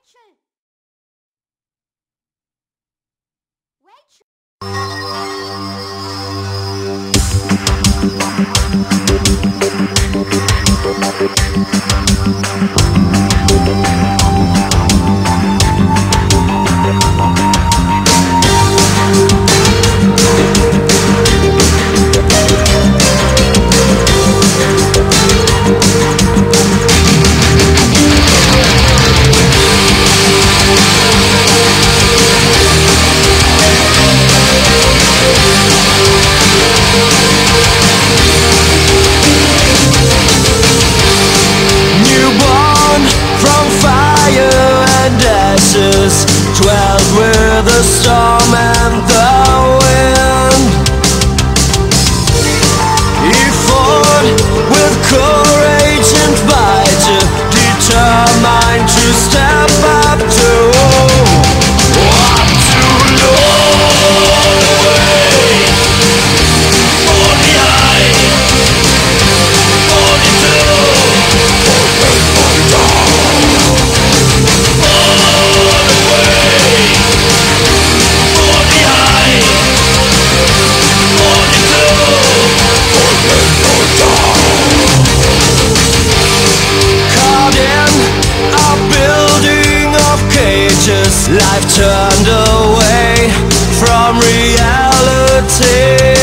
Rachel! Rachel! Life turned away from reality.